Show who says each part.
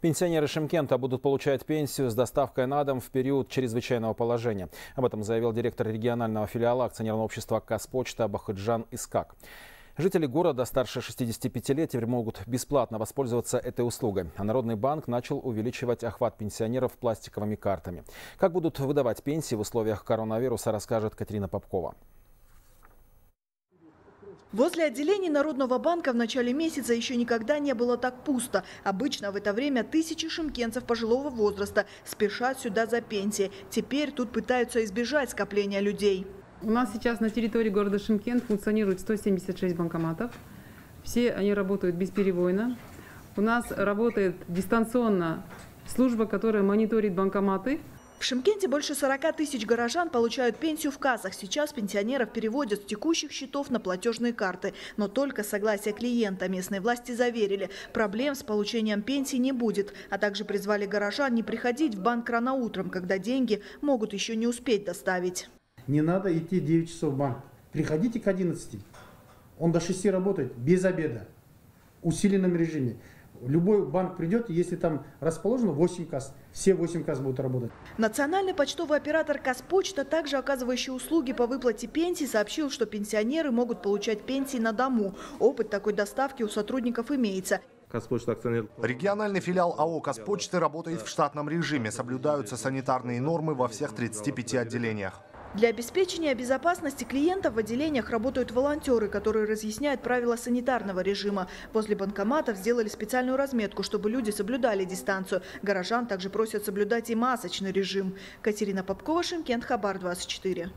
Speaker 1: Пенсионеры Шимкента будут получать пенсию с доставкой на дом в период чрезвычайного положения. Об этом заявил директор регионального филиала акционерного общества «Казпочта» Бахыджан Искак. Жители города старше 65 лет теперь могут бесплатно воспользоваться этой услугой. А Народный банк начал увеличивать охват пенсионеров пластиковыми картами. Как будут выдавать пенсии в условиях коронавируса, расскажет Катерина Попкова.
Speaker 2: Возле отделений Народного банка в начале месяца еще никогда не было так пусто. Обычно в это время тысячи шимкенцев пожилого возраста спешат сюда за пенсией. Теперь тут пытаются избежать скопления людей.
Speaker 3: У нас сейчас на территории города Шимкент функционирует 176 банкоматов. Все они работают бесперебойно. У нас работает дистанционно служба, которая мониторит банкоматы.
Speaker 2: В Шимкенте больше 40 тысяч горожан получают пенсию в кассах. Сейчас пенсионеров переводят с текущих счетов на платежные карты. Но только согласие клиента. Местные власти заверили, проблем с получением пенсии не будет. А также призвали горожан не приходить в банк рано утром, когда деньги могут еще не успеть доставить.
Speaker 4: Не надо идти 9 часов в банк. Приходите к 11. Он до 6 работает без обеда. В усиленном режиме. Любой банк придет, если там расположено 8 касс, все 8 касс будут работать.
Speaker 2: Национальный почтовый оператор Казпочта, также оказывающий услуги по выплате пенсий, сообщил, что пенсионеры могут получать пенсии на дому. Опыт такой доставки у сотрудников имеется.
Speaker 5: Региональный филиал АО «Казпочты» работает в штатном режиме. Соблюдаются санитарные нормы во всех 35 отделениях.
Speaker 2: Для обеспечения безопасности клиентов в отделениях работают волонтеры, которые разъясняют правила санитарного режима. Возле банкоматов сделали специальную разметку, чтобы люди соблюдали дистанцию. Горожан также просят соблюдать и масочный режим. Катерина Попкова, Шимкент, Хабар 24.